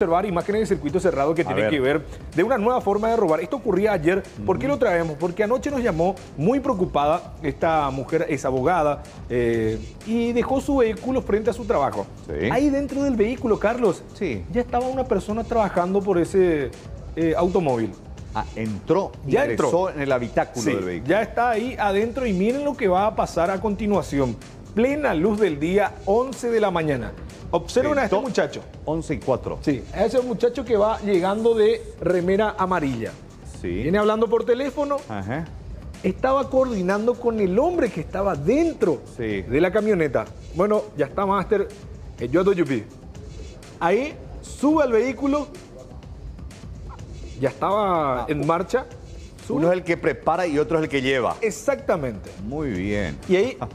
observar imágenes de circuito cerrado que tienen que ver de una nueva forma de robar. Esto ocurría ayer. ¿Por qué lo traemos? Porque anoche nos llamó muy preocupada. Esta mujer es abogada eh, y dejó su vehículo frente a su trabajo. Sí. Ahí dentro del vehículo, Carlos, Sí. ya estaba una persona trabajando por ese eh, automóvil. Ah, entró, Ya ingresó entró. en el habitáculo Sí, del vehículo. ya está ahí adentro y miren lo que va a pasar a continuación. Plena luz del día, 11 de la mañana. Observen a este muchacho. 11 y 4. Sí, a ese muchacho que va llegando de remera amarilla. Sí. Viene hablando por teléfono, Ajá. estaba coordinando con el hombre que estaba dentro Sí. de la camioneta. Bueno, ya está Master, eh, yo doy yupi. Ahí sube al vehículo, ya estaba en marcha. sube. Uno es el que prepara y otro es el que lleva. Exactamente. Muy bien. Y ahí Trabajo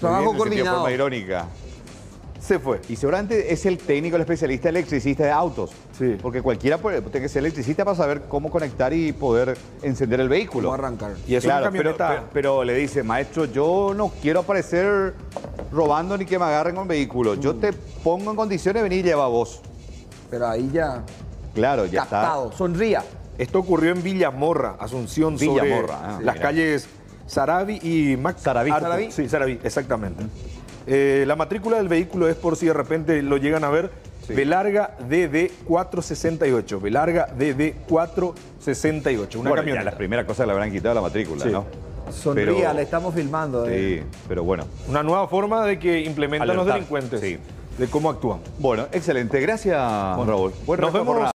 Trabajo De coordinado. forma irónica. Se fue. Y seguramente es el técnico, el especialista electricista de autos. Sí. Porque cualquiera puede, tiene que ser electricista para saber cómo conectar y poder encender el vehículo. ¿Cómo arrancar? Y es Claro, pero, pero- pero le dice, maestro, yo no quiero aparecer robando ni que me agarren con el vehículo. Mm. Yo te pongo en condiciones de venir y lleva vos. Pero ahí ya Claro, ya captado. Sonría. Esto ocurrió en Villamorra, Asunción, sobre Villamorra, ah, las mira. calles Sarabi y Max. Saraví. Sí, Saraví, exactamente. Eh, la matrícula del vehículo es por si de repente lo llegan a ver. Sí. Velarga DD 468. Velarga DD 468. Una Bueno, ya camioneta. las primeras cosas le habrán quitado la matrícula, Sí. ¿no? Sonría, Pero- le estamos filmando. eh. Sí, pero bueno. Una nueva forma de que implementan los delincuentes. sí. De cómo actúan. Bueno, excelente. Gracias, Raúl. Buen nos vemos.